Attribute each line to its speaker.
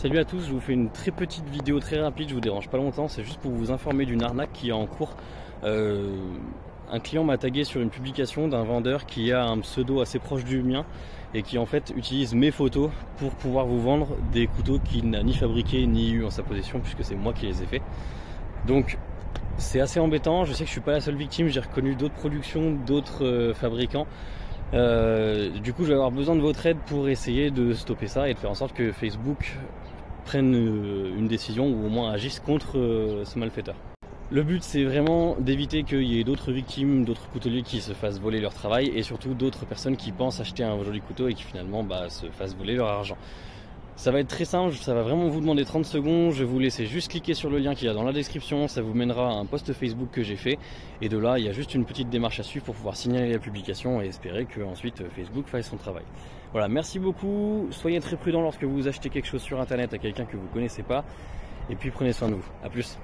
Speaker 1: Salut à tous, je vous fais une très petite vidéo très rapide, je vous dérange pas longtemps, c'est juste pour vous informer d'une arnaque qui est en cours. Euh, un client m'a tagué sur une publication d'un vendeur qui a un pseudo assez proche du mien et qui en fait utilise mes photos pour pouvoir vous vendre des couteaux qu'il n'a ni fabriqués ni eu en sa possession puisque c'est moi qui les ai faits. Donc c'est assez embêtant, je sais que je suis pas la seule victime, j'ai reconnu d'autres productions, d'autres euh, fabricants. Euh, du coup, je vais avoir besoin de votre aide pour essayer de stopper ça et de faire en sorte que Facebook prenne euh, une décision ou au moins agisse contre euh, ce malfaiteur. Le but c'est vraiment d'éviter qu'il y ait d'autres victimes, d'autres couteliers qui se fassent voler leur travail et surtout d'autres personnes qui pensent acheter un joli couteau et qui finalement bah, se fassent voler leur argent. Ça va être très simple, ça va vraiment vous demander 30 secondes, je vais vous laisser juste cliquer sur le lien qu'il y a dans la description, ça vous mènera à un post Facebook que j'ai fait. Et de là il y a juste une petite démarche à suivre pour pouvoir signaler la publication et espérer que ensuite Facebook fasse son travail. Voilà, merci beaucoup, soyez très prudents lorsque vous achetez quelque chose sur internet à quelqu'un que vous connaissez pas. Et puis prenez soin de vous. A plus